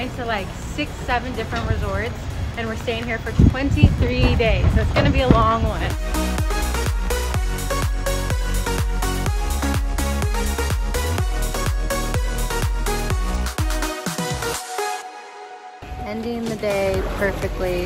going to like six, seven different resorts and we're staying here for 23 days. So it's gonna be a long one. Ending the day perfectly.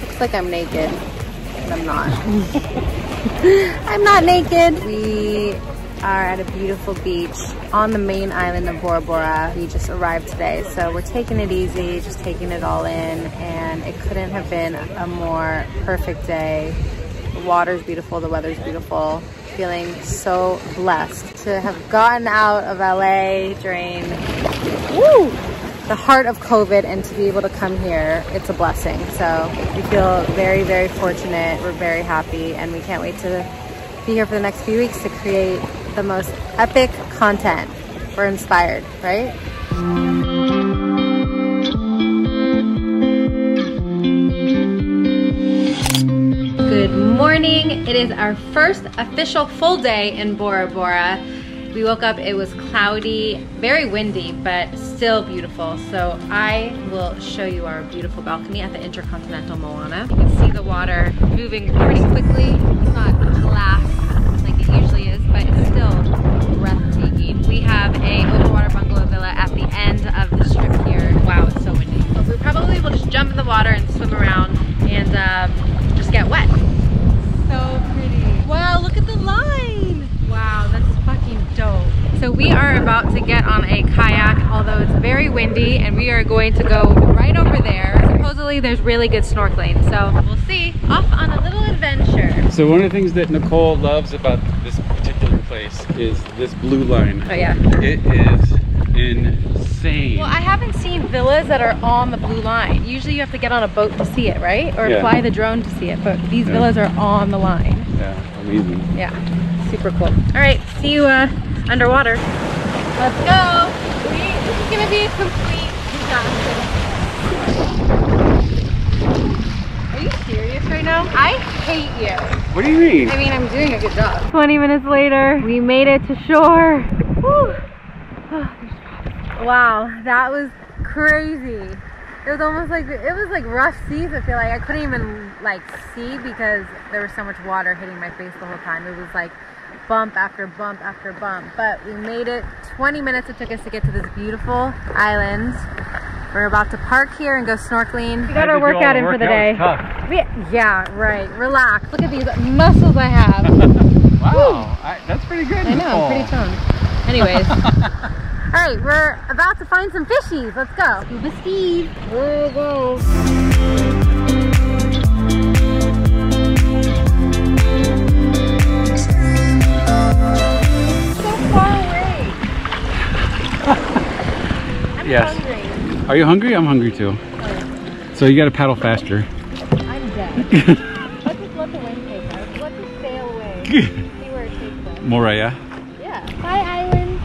Looks like I'm naked, but I'm not. I'm not naked. We are at a beautiful beach on the main island of Bora Bora. We just arrived today, so we're taking it easy, just taking it all in, and it couldn't have been a more perfect day. The water's beautiful, the weather's beautiful. Feeling so blessed to have gotten out of LA during woo, the heart of COVID and to be able to come here, it's a blessing. So we feel very, very fortunate. We're very happy and we can't wait to be here for the next few weeks to create the most epic content. We're inspired, right? Good morning. It is our first official full day in Bora Bora. We woke up, it was cloudy, very windy, but still beautiful. So I will show you our beautiful balcony at the Intercontinental Moana. You can see the water moving pretty quickly. It's not glass We have a overwater bungalow villa at the end of the strip here. Wow, it's so windy. But we probably will just jump in the water and swim around and um, just get wet. So pretty. Wow, look at the line. Wow, that's fucking dope. So we are about to get on a kayak, although it's very windy, and we are going to go right over there. Supposedly there's really good snorkeling, so we'll see. Off on a little adventure. So one of the things that Nicole loves about this particular place is this blue line. Oh yeah. It is insane. Well, I haven't seen villas that are on the blue line. Usually you have to get on a boat to see it, right? Or Yeah. fly the drone to see it, but these Yeah. villas are on the line. yeah, amazing. Yeah, super cool. All right, see you uh, underwater. Let's go. We, this is gonna be a complete disaster. Are you serious right now? I hate you. What do you mean? I mean, I'm doing a good job. 20 minutes later, we made it to shore. Whew. wow, that was crazy. It was almost like, it was like rough seas, I feel like. I couldn't even like see because there was so much water hitting my face the whole time. It was like bump after bump after bump. But we made it 20 minutes it took us to get to this beautiful island. We're about to park here and go snorkeling. We got our workout in for the day. We, yeah, right. Relax. Look at these muscles I have. wow, I, that's pretty good. I know, I'm pretty toned. Anyways. All right, we're about to find some fishies. Let's go. Scuba Steve. Whoa, whoa. So far away. I'm Yes. hungry. Are you hungry? I'm hungry too. So you got to paddle faster. I'm dead. Let's just let the wind take us. Let's just sail away. See where it takes us. Moraya. Yeah. Bye, island.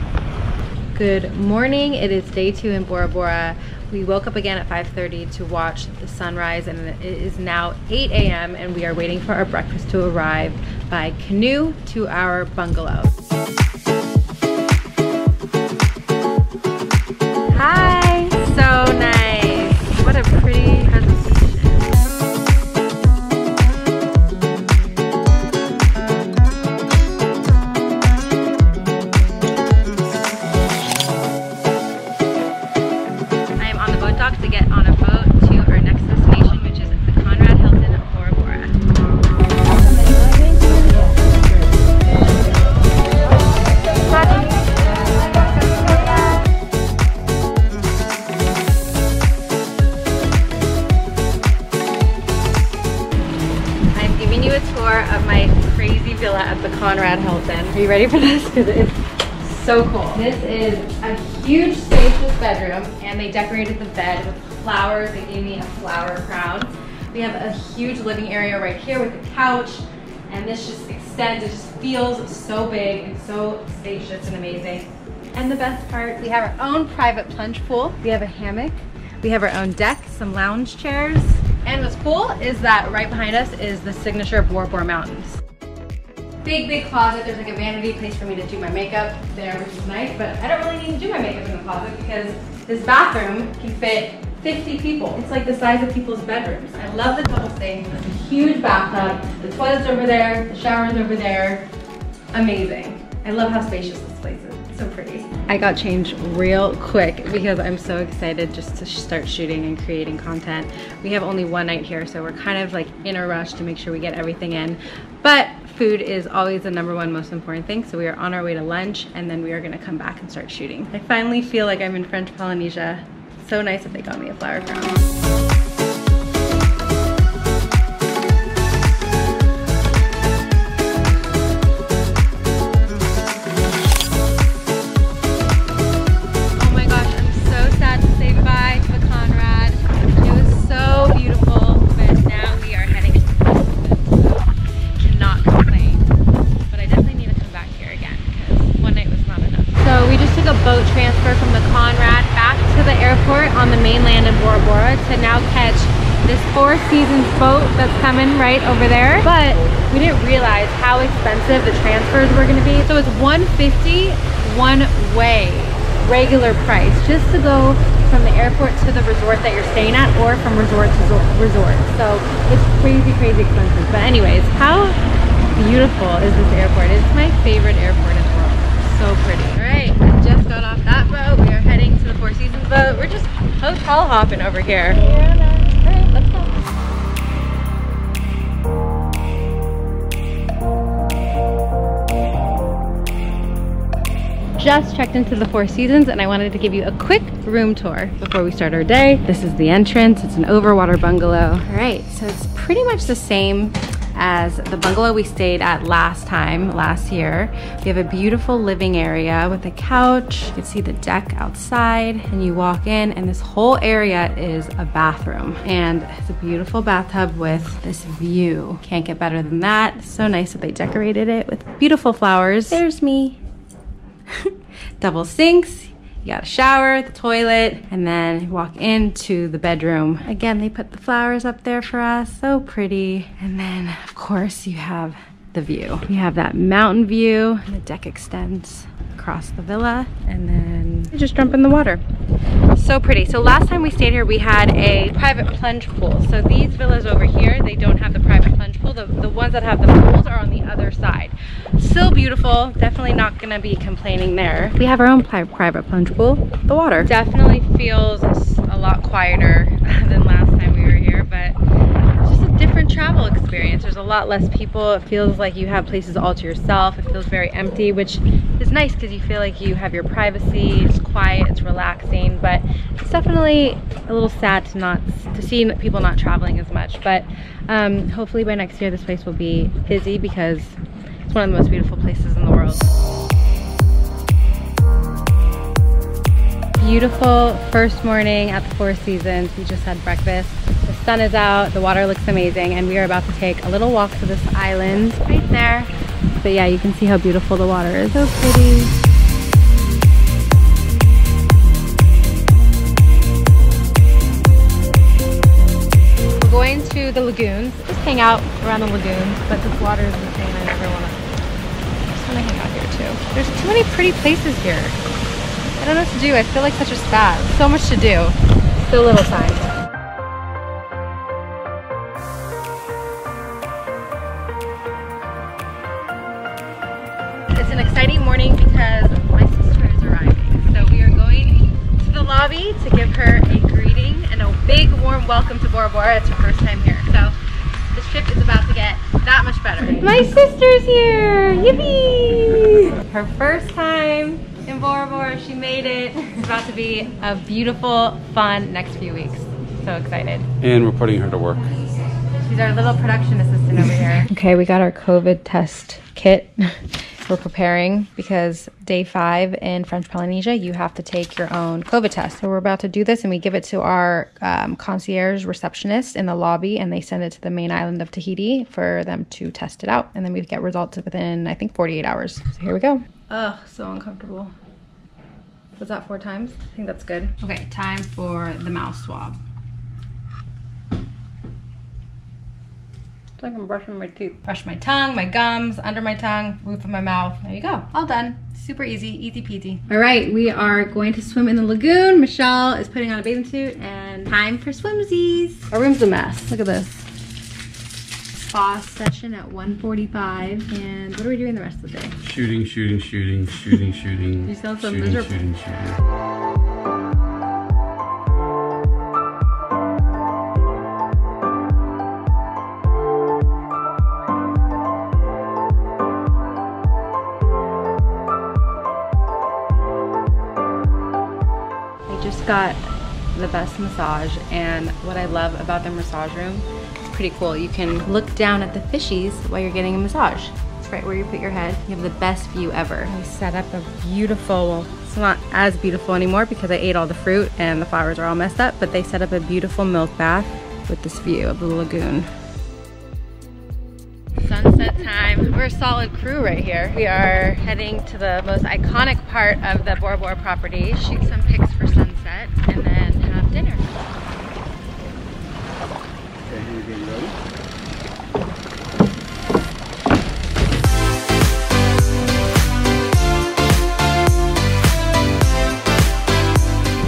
Good morning. It is day two in Bora Bora. We woke up again at 5.30 to watch the sunrise and it is now 8 a.m. and we are waiting for our breakfast to arrive by canoe to our bungalow. Conrad Hilton. Are you ready for this? Because it's so cool. This is a huge spacious bedroom and they decorated the bed with flowers. They gave me a flower crown. We have a huge living area right here with a couch, and this just extends. It just feels so big and so spacious and amazing. And the best part, we have our own private plunge pool. We have a hammock. We have our own deck, some lounge chairs. And what's cool is that right behind us is the signature Bora Mountains. Big, big closet. There's like a vanity place for me to do my makeup there, which is nice, but I don't really need to do my makeup in the closet because this bathroom can fit 50 people. It's like the size of people's bedrooms. I love the double sink. It's a huge bathtub. The toilet's over there. The shower's over there. Amazing. I love how spacious this place is. So pretty. I got changed real quick because I'm so excited just to start shooting and creating content. We have only one night here, so we're kind of like in a rush to make sure we get everything in. But food is always the number one most important thing. So we are on our way to lunch and then we are gonna come back and start shooting. I finally feel like I'm in French Polynesia so nice that they got me a flower crown. Boat that's coming right over there. But we didn't realize how expensive the transfers were gonna be. So it's 150 one way, regular price, just to go from the airport to the resort that you're staying at or from resort to resort. So it's crazy, crazy expensive. But anyways, how beautiful is this airport? It's my favorite airport in the world. So pretty. All right, we just got off that boat. We are heading to the Four Seasons boat. We're just hotel hopping over here. Just checked into the Four Seasons and I wanted to give you a quick room tour before we start our day. This is the entrance. It's an overwater bungalow. All right, so it's pretty much the same as the bungalow we stayed at last time, last year. We have a beautiful living area with a couch. You can see the deck outside and you walk in and this whole area is a bathroom and it's a beautiful bathtub with this view. Can't get better than that. So nice that they decorated it with beautiful flowers. There's me. Double sinks, you got a shower, the toilet, and then walk into the bedroom. Again, they put the flowers up there for us, so pretty. And then, of course, you have the view. You have that mountain view, the deck extends across the villa, and then you just jump in the water. So pretty. So last time we stayed here, we had a private plunge pool. So these villas over here, they don't have the private plunge pool. The, the ones that have the pools are on the other side. Still beautiful. Definitely not gonna be complaining there. We have our own private plunge pool. The water definitely feels a lot quieter than last time we were here, but it's just a different travel experience. There's a lot less people. It feels like you have places all to yourself. It feels very empty, which is nice because you feel like you have your privacy. It's quiet, it's relaxing, but it's definitely a little sad to not to see people not traveling as much. But um, hopefully by next year this place will be busy because it's one of the most beautiful places in the world. Beautiful first morning at the Four Seasons. We just had breakfast. The sun is out, the water looks amazing, and we are about to take a little walk to this island right there. But yeah, you can see how beautiful the water is. So pretty. We're going to the lagoons. Just hang out around the lagoons, but this water is insane. I never want to. just want to hang out here too. There's too many pretty places here. I don't know what to do. I feel like such a spaz. So much to do. So little time. My sister's here! Yippee! Her first time in Bora Bora. She made it. It's about to be a beautiful, fun next few weeks. So excited. And we're putting her to work. She's our little production assistant over here. Okay, we got our COVID test kit. We're preparing because day five in French Polynesia, you have to take your own COVID test. So we're about to do this and we give it to our um, concierge receptionist in the lobby and they send it to the main island of Tahiti for them to test it out. And then we get results within, I think, 48 hours. So here we go. Ugh, so uncomfortable. Was that four times? I think that's good. Okay, time for the mouth swab. Like I'm brushing my teeth. Brush my tongue, my gums, under my tongue, roof of my mouth. There you go. All done. Super easy, easy peasy. All right, we are going to swim in the lagoon. Michelle is putting on a bathing suit and time for swimsies. Our room's a mess. Look at this. Spa session at 1:45. And what are we doing the rest of the day? Shooting, shooting, shooting, shooting, shooting. You sound so shooting, miserable. shooting, shooting. Just got the best massage and what I love about the massage room, it's pretty cool. You can look down at the fishies while you're getting a massage. It's right where you put your head. You have the best view ever. We set up a beautiful, well, it's not as beautiful anymore because I ate all the fruit and the flowers are all messed up, but they set up a beautiful milk bath with this view of the lagoon. Sunset time. We're a solid crew right here. We are heading to the most iconic part of the Bora Bora property, shoot some sunset, and then have dinner. Okay, you getting ready?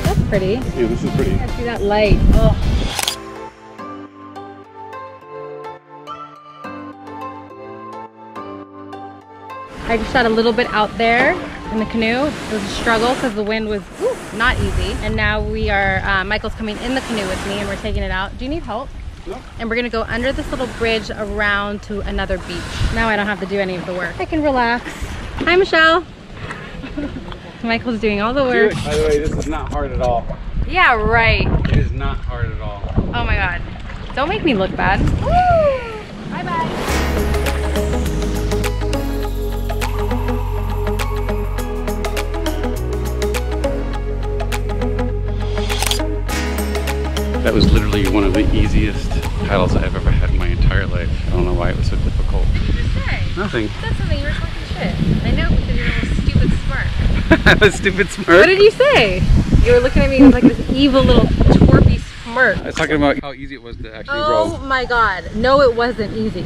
That's pretty. Yeah, this is pretty. I see that light. Oh. I just shot a little bit out there in the canoe. It was a struggle because the wind was whew, not easy. And now we are, uh, Michael's coming in the canoe with me and we're taking it out. Do you need help? No. And we're gonna go under this little bridge around to another beach. Now I don't have to do any of the work. I can relax. Hi, Michelle. Michael's doing all the work. By the way, this is not hard at all. Yeah, right. It is not hard at all. Oh my god. Don't make me look bad. Bye, Bye That was literally one of the easiest paddles I've ever had in my entire life. I don't know why it was so difficult. Hey, Nothing. that's something you were talking shit. I know because you're a little stupid. I'm a stupid smirk. What did you say? You were looking at me with like this evil little twerpy smirk. I was talking about how easy it was to actually Oh row. my god. No, it wasn't easy.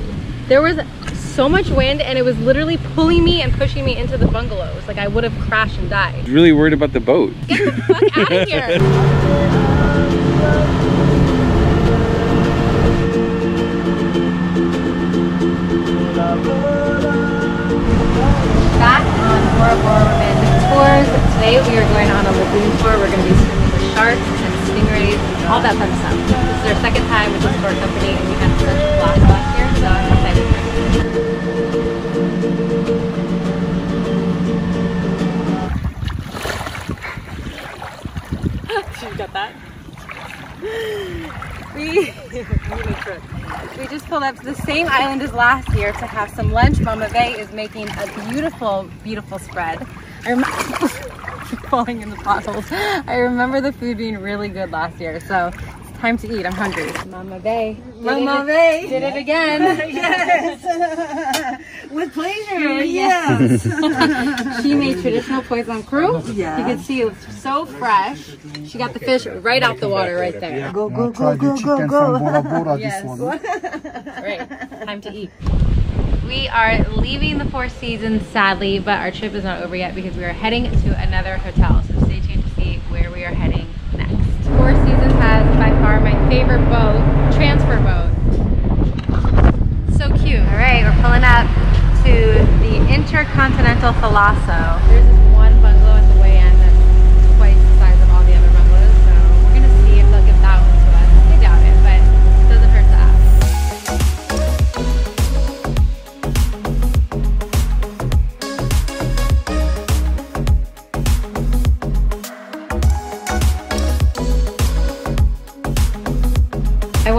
There was so much wind and it was literally pulling me and pushing me into the bungalows. Like I would have crashed and I died. was really worried about the boat. Get the fuck out of here. Back on Bora Bora Romantic Tours. Today we are going on a lagoon tour. We're going to be swimming with sharks and stingrays, all that fun stuff. This is our second time with this tour company and we had such a blast last year, so I'm excited you that? We, we just pulled up to the same island as last year to have some lunch. Mama Bay is making a beautiful, beautiful spread. I remember falling in the potholes. I remember the food being really good last year, so time to eat. I'm hungry. Mama Bay. Mama Bay. Did it again. Yes. With pleasure. Yes. She made traditional poisson cru. Yeah. You can see it was so fresh. She got the fish right out the water right there. Go, go, go, go, go, go. Bora Bora, Yes. this one. Right, time to eat. We are leaving the Four Seasons sadly, but our trip is not over yet because we are heading to another hotel. So stay tuned to see where we are heading next. Four Seasons has by far my favorite boat, transfer boat. So cute. All right, we're pulling up to the Intercontinental Thalasso.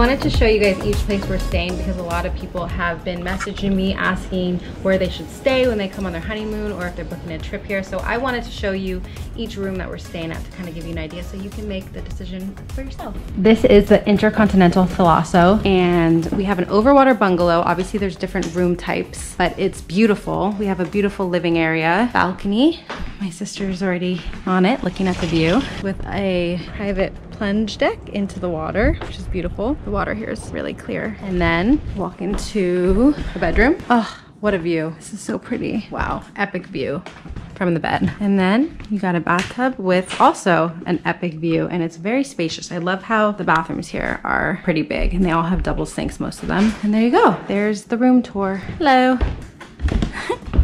Wanted to show you guys each place we're staying because a lot of people have been messaging me asking where they should stay when they come on their honeymoon or if they're booking a trip here. So I wanted to show you each room that we're staying at to kind of give you an idea so you can make the decision for yourself. This is the Intercontinental Thalasso and we have an overwater bungalow. Obviously there's different room types, but it's beautiful. We have a beautiful living area, balcony. My sister's already on it looking at the view with a private plunge deck into the water, which is beautiful. The water here is really clear. And then walk into the bedroom. Oh, what a view. This is so pretty. Wow, epic view from the bed. And then you got a bathtub with also an epic view and it's very spacious. I love how the bathrooms here are pretty big and they all have double sinks, most of them. And there you go. There's the room tour. Hello.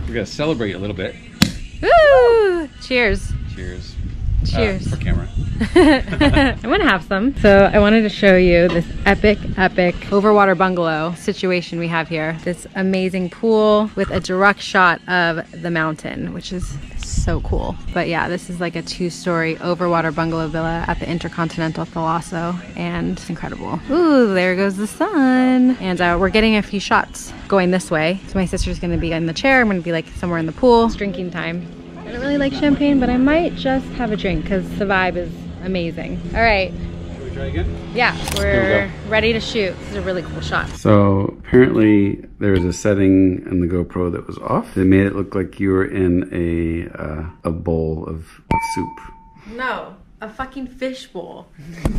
We're gonna celebrate a little bit. Woo! Cheers. Cheers. Cheers. Uh, for camera. I'm gonna have some. So I wanted to show you this epic, epic overwater bungalow situation we have here. This amazing pool with a direct shot of the mountain, which is so cool. But yeah, this is like a two-story overwater bungalow villa at the Intercontinental Thalasso, and it's incredible. Ooh, there goes the sun. And uh, we're getting a few shots going this way. So my sister's gonna be in the chair. I'm gonna be like somewhere in the pool. It's drinking time. I don't really like champagne, but I might just have a drink because the vibe is amazing. All right, Should we try again? yeah, we we're ready to shoot. This is a really cool shot. So apparently there was a setting in the GoPro that was off. They made it look like you were in a uh, a bowl of, of soup. No, a fucking fishbowl.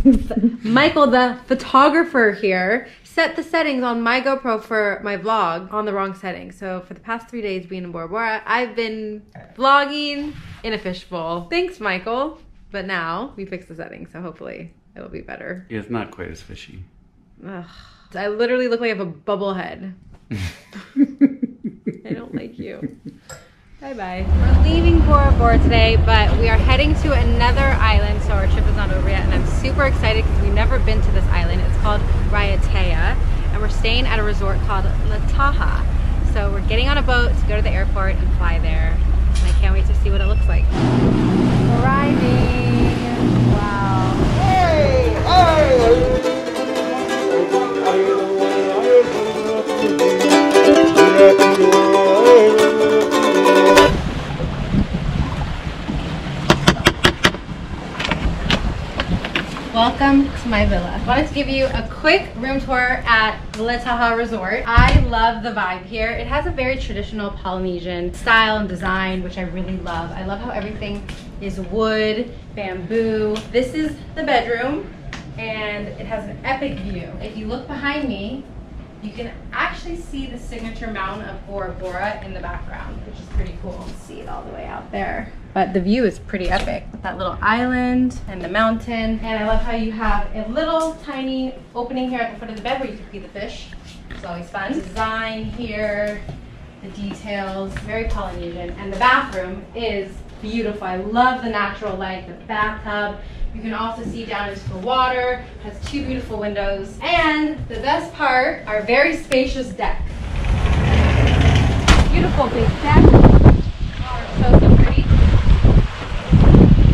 Michael, the photographer here, set the settings on my GoPro for my vlog on the wrong setting. So for the past three days being in Bora Bora, I've been vlogging in a fishbowl. Thanks, Michael. But now we fixed the setting, so hopefully it'll be better. Yeah, it's not quite as fishy. Ugh. I literally look like I have a bubble head. I don't like you. Bye bye. We're leaving Bora Bora today, but we are heading to another island, so our trip is not over yet, and I'm super excited because we've never been to this island. It's called Raiatea, and we're staying at a resort called Le Taha'a. So we're getting on a boat to go to the airport and fly there, and I can't wait to see what it looks like. Arriving! My villa. I wanted to give you a quick room tour at Le Taha'a Resort. I love the vibe here. It has a very traditional Polynesian style and design, which I really love. I love how everything is wood, bamboo. This is the bedroom, and it has an epic view. If you look behind me, you can actually see the signature mountain of Bora Bora in the background, which is pretty cool. See it all the way out there. But the view is pretty epic that little island and the mountain. And I love how you have a little tiny opening here at the foot of the bed where you can feed the fish. It's always fun. Design here, the details, very Polynesian. And the bathroom is beautiful. I love the natural light, the bathtub. You can also see down into the water, has two beautiful windows. And the best part, our very spacious deck. Beautiful big deck. Oh, so, so pretty.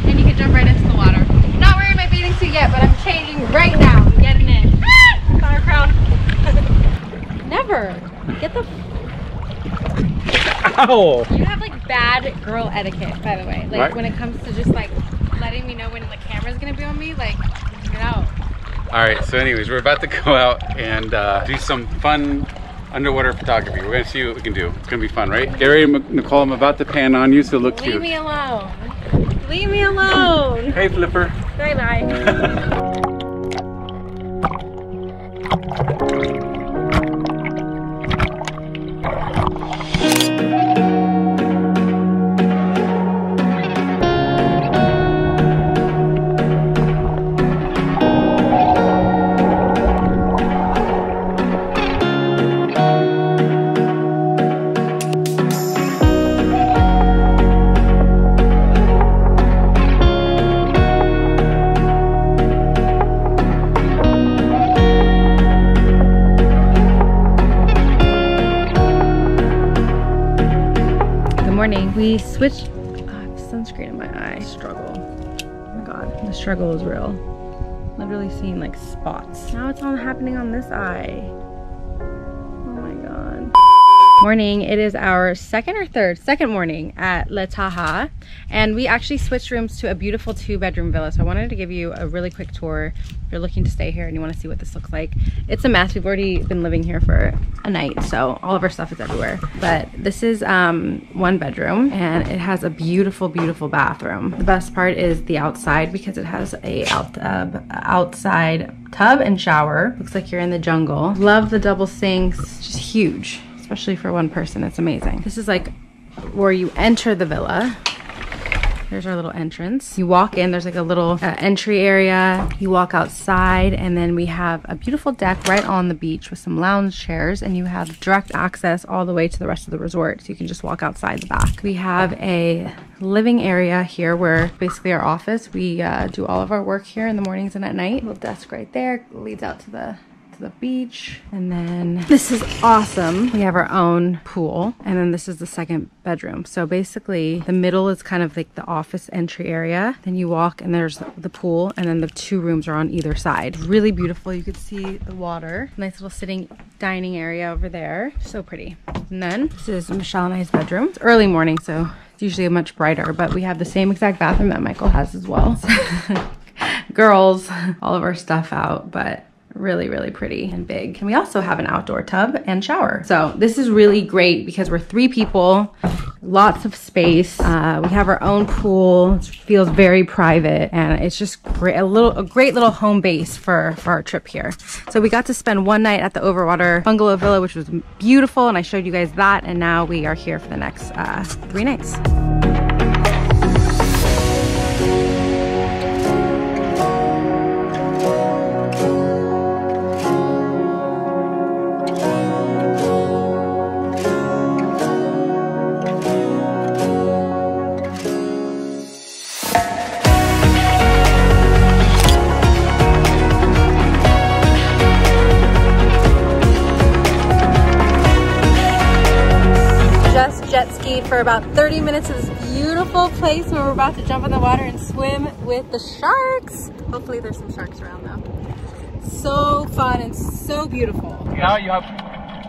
And you can jump right into the water. Not wearing my bathing suit yet, but I'm changing right now. I'm getting in. Got our crown. Never. Get the Ow! You have like bad girl etiquette, by the way. Like Right. when it comes to just like letting me know when the camera's gonna be on me, like get out. All right, so anyways, we're about to go out and uh, do some fun underwater photography. We're gonna see what we can do. It's gonna be fun, right? Gary and Nicole, I'm about to pan on you, so look Leave cute. me alone. Leave me alone. Hey, Flipper. Bye bye. Real. literally seeing like spots. Now it's all happening on this eye. Oh my God. Morning, it is our second or third, second morning at Le Taha'a. And we actually switched rooms to a beautiful two bedroom villa. So I wanted to give you a really quick tour. You're looking to stay here and you wanna see what this looks like. It's a mess, we've already been living here for a night. So all of our stuff is everywhere. But this is um, one bedroom and it has a beautiful, beautiful bathroom. The best part is the outside because it has a out, outside tub and shower. Looks like you're in the jungle. Love the double sinks, just huge especially for one person. It's amazing. This is like where you enter the villa. There's our little entrance. You walk in, there's like a little uh, entry area. You walk outside and then we have a beautiful deck right on the beach with some lounge chairs and you have direct access all the way to the rest of the resort. So you can just walk outside the back. We have a living area here where basically our office. We uh, do all of our work here in the mornings and at night. Little desk right there leads out to the to the beach. And then this is awesome. We have our own pool. And then this is the second bedroom. So basically the middle is kind of like the office entry area. Then you walk and there's the pool and then the two rooms are on either side. Really beautiful. You could see the water. Nice little sitting dining area over there. So pretty. And then this is Michelle and I's bedroom. It's early morning, so it's usually much brighter, but we have the same exact bathroom that Michael has as well. Girls, all of our stuff out, but really, really pretty and big. And we also have an outdoor tub and shower. So this is really great because we're three people, lots of space. Uh, we have our own pool. It feels very private and it's just great, a little, a great little home base for, for our trip here. So we got to spend one night at the Overwater Bungalow Villa, which was beautiful. And I showed you guys that. And now we are here for the next uh, three nights. For about 30 minutes to this beautiful place where we're about to jump in the water and swim with the sharks. Hopefully there's some sharks around though. So fun and so beautiful. Yeah, you have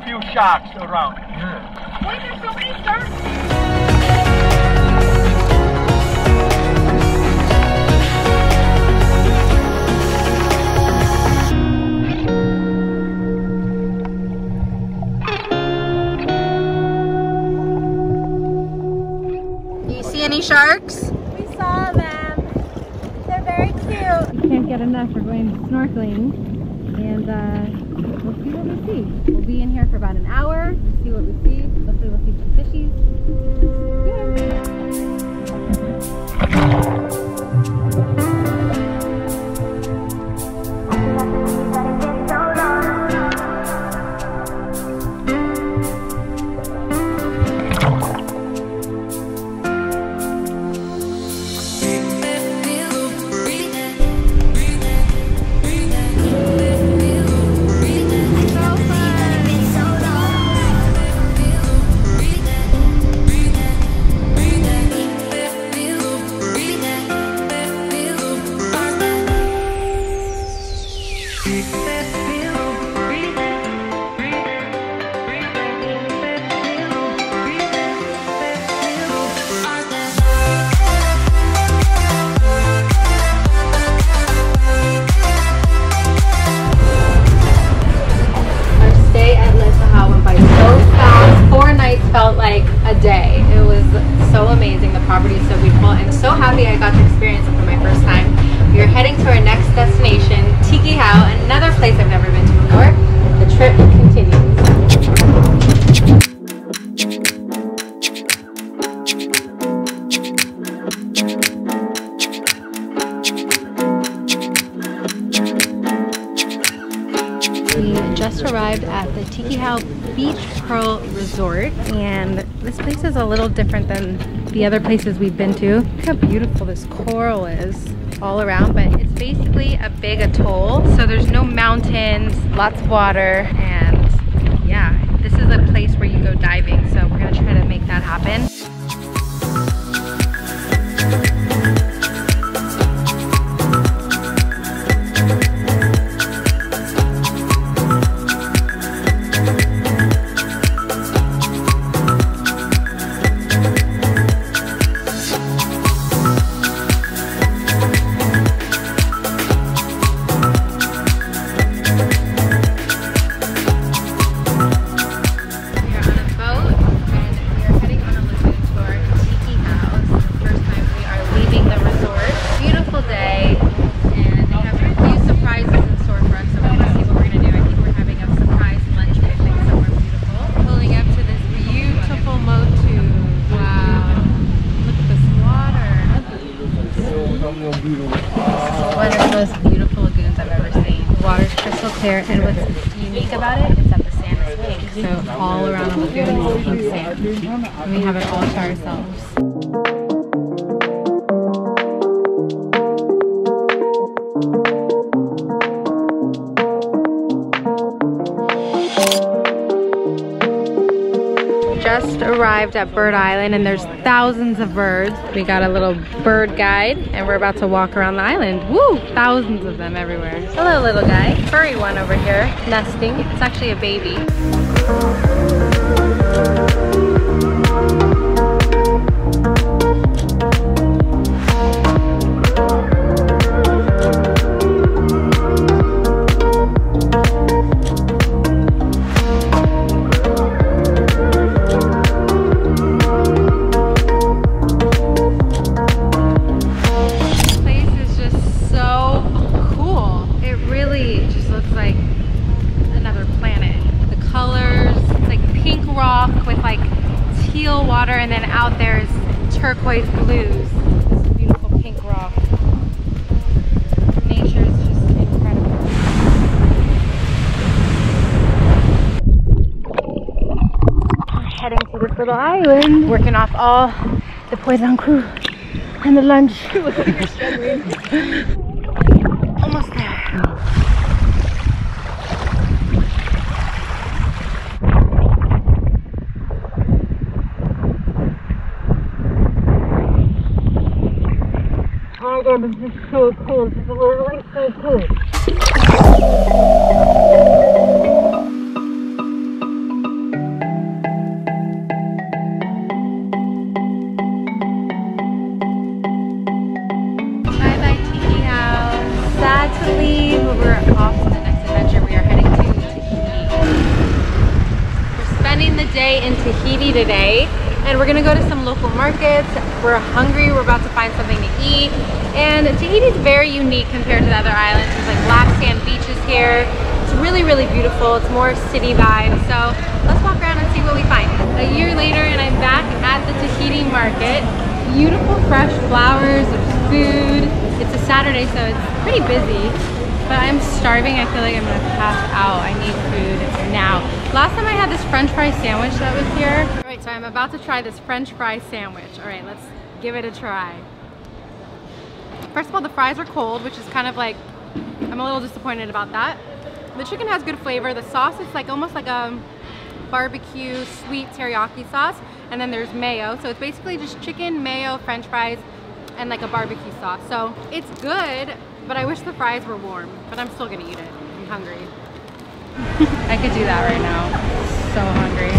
few sharks around. Yeah. Why there's so many sharks? Any sharks? We saw them. They're very cute. We can't get enough. We're going snorkeling and uh, we'll see what we see. We'll be in here for about an hour, to see what we see. Hopefully we'll see some fishies. felt We just arrived at the Tikehau Beach Pearl Resort and this place is a little different than the other places we've been to. Look how beautiful this coral is all around but it's basically a big atoll so there's no mountains, lots of water and yeah this is a place where you go diving so we're gonna try to make that happen. And what's unique about it is that the sand is pink. So all around the lagoon is pink sand. And we have it all to ourselves. Arrived at Bird Island and there's thousands of birds. We got a little bird guide and we're about to walk around the island. Woo! Thousands of them everywhere. Hello little guy. Furry one over here, nesting. It's actually a baby. Poison crew and the lunch. day in Tahiti today, and we're gonna go to some local markets. We're hungry, we're about to find something to eat. And Tahiti is very unique compared to the other islands. There's like black sand beaches here. It's really, really beautiful. It's more city vibe. So let's walk around and see what we find. A year later, and I'm back at the Tahiti market beautiful fresh flowers, there's food. It's a Saturday, so it's pretty busy. But I'm starving. I feel like I'm gonna pass out. I need food now. Last time I had this french fry sandwich that was here. All right, so I'm about to try this french fry sandwich. All right, let's give it a try. First of all, the fries are cold, which is kind of like, I'm a little disappointed about that. The chicken has good flavor. The sauce is like almost like a barbecue sweet teriyaki sauce and then there's mayo so it's basically just chicken mayo french fries and like a barbecue sauce so it's good but I wish the fries were warm but I'm still gonna eat it I'm hungry I could do that right now. So hungry.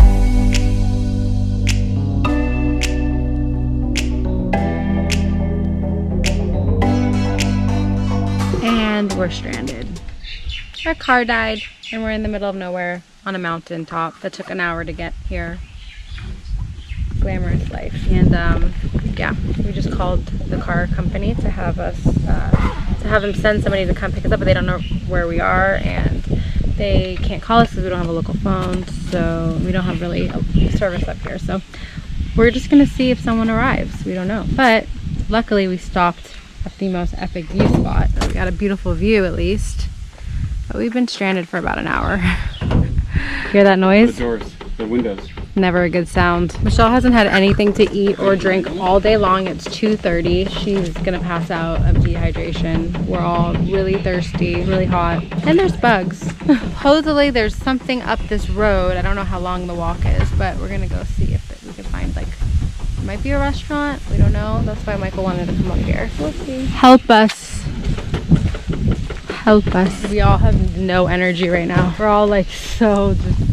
And we're stranded. Our car died and we're in the middle of nowhere on a mountain top that took an hour to get here. Glamorous life. And um, yeah we just called the car company to have us uh, to have them send somebody to come pick us up but they don't know where we are and they can't call us because we don't have a local phone so we don't have really a service up here. So we're just gonna see if someone arrives. We don't know. But luckily we stopped at the most epic view spot. We got a beautiful view at least. But we've been stranded for about an hour. Hear that noise? The doors, the windows. Never a good sound. Michelle hasn't had anything to eat or drink all day long. It's 2.30. She's gonna pass out of dehydration. We're all really thirsty, really hot. And there's bugs. Supposedly there's something up this road. I don't know how long the walk is, but we're gonna go see if we can find like, might be a restaurant. We don't know. That's why Michael wanted to come up here. We'll see. Help us. Help us. We all have no energy right now. We're all like so just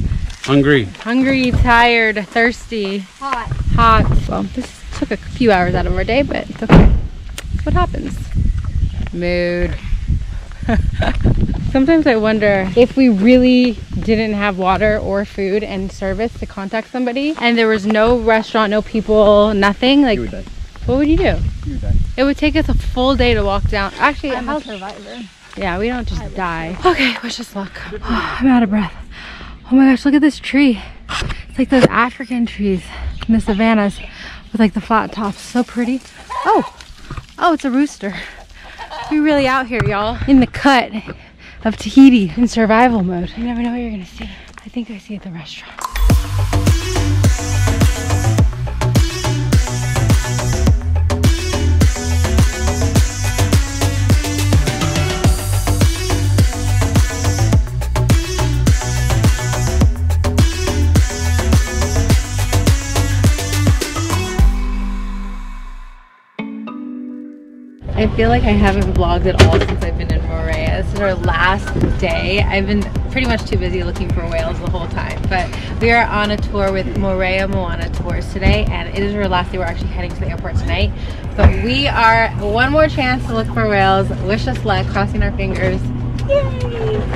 Hungry. hungry, tired, thirsty, Hot. hot. Well, this took a few hours out of our day, but it's okay. That's what happens. Mood. Sometimes I wonder if we really didn't have water or food and service to contact somebody and there was no restaurant, no people, nothing, like would die. what would you do? You would die. It would take us a full day to walk down. Actually, I'm how- a survivor. yeah, we don't just die. Okay, wish us luck. I'm out of breath. Oh my gosh, look at this tree. It's like those African trees in the savannas with like the flat tops. So pretty. Oh, oh, it's a rooster. We really out here, y'all. In the cut. of Tahiti in survival mode. You never know what you're gonna see. I think I see at the restaurant. I feel like I haven't vlogged at all since I've been in Moorea. This is our last day. I've been pretty much too busy looking for whales the whole time, but we are on a tour with Moorea Moana Tours today, and it is our last day. We're actually heading to the airport tonight, but we are one more chance to look for whales. Wish us luck, crossing our fingers. Yay!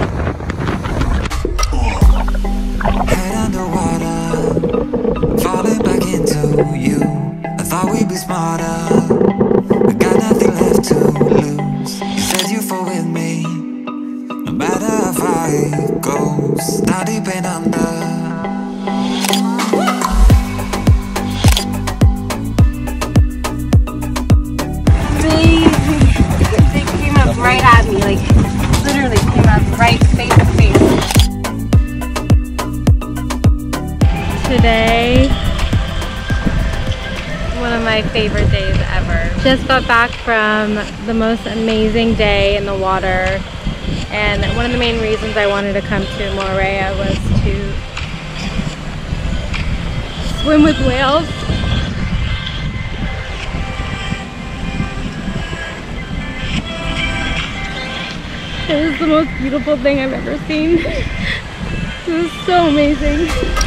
Goes. They came up right at me, like literally came up right face to face. Today, one of my favorite days ever. Just got back from the most amazing day in the water. And one of the main reasons I wanted to come to Moorea was to swim with whales. It is the most beautiful thing I've ever seen. this is so amazing.